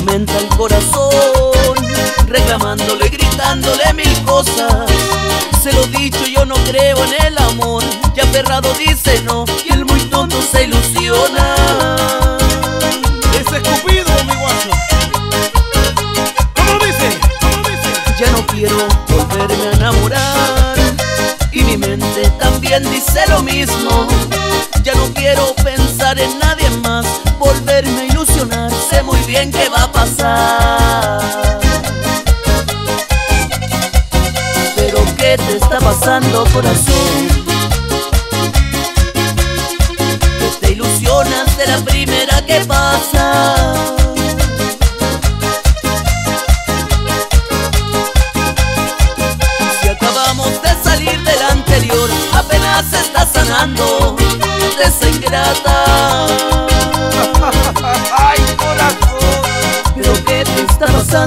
atormenta el corazón, reclamándole, gritándole mil cosas. Se lo dicho, yo no creo en el amor, ya aferrado dice no, y el muy tonto se ilusiona. Es escupido, mi guacho. ¿Cómo dice? ¿Cómo dice? Ya no quiero volverme a enamorar, y mi mente también dice lo mismo. Ya no quiero pensar en nadie más, volverme a ilusionar, sé muy bien que va pero ¿qué te está pasando, corazón? Que te ilusionas de la primera que pasa. Si acabamos de salir del anterior, apenas está sanando de.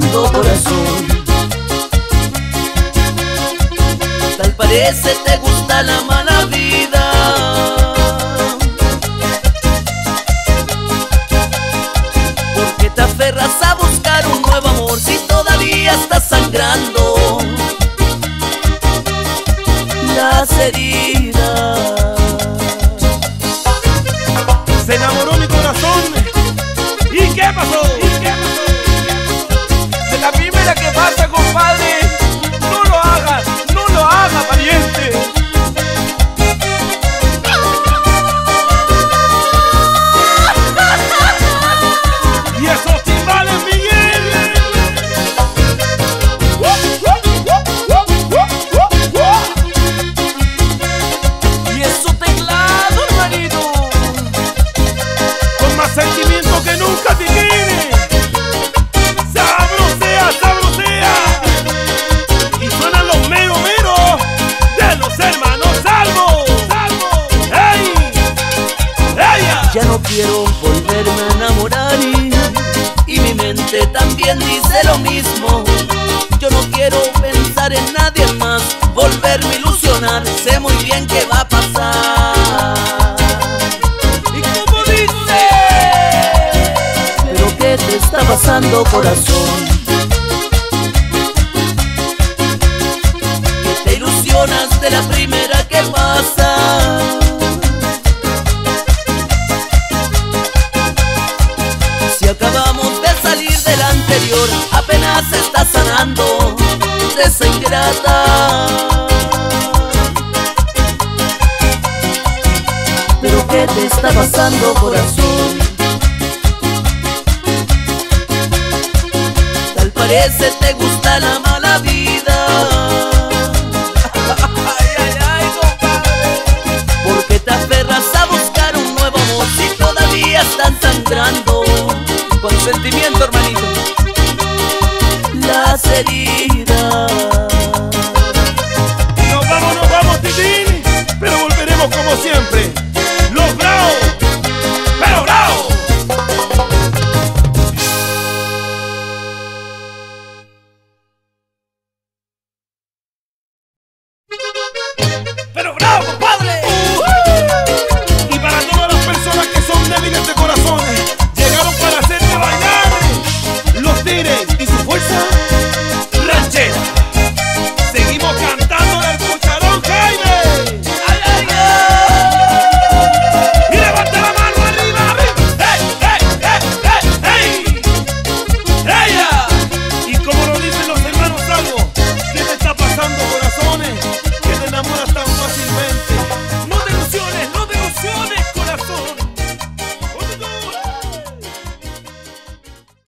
Corazón? Tal parece te gusta la mala vida. Porque te aferras a buscar un nuevo amor si todavía estás sangrando las heridas. Quiero volverme a enamorar y, y mi mente también dice lo mismo. Yo no quiero pensar en nadie más, volverme a ilusionar, sé muy bien qué va a pasar. ¿Y cómo dice? Pero ¿qué te está pasando, corazón? Que te ilusionas de la primera que pasa. se está sanando de. Pero ¿qué te está pasando, corazón? Tal parece te gusta la mala vida. Porque te aferras a buscar un nuevo amor si todavía están sangrando con sentimiento, hermanito. Nos vamos, nos vamos, Titini, pero volveremos como siempre.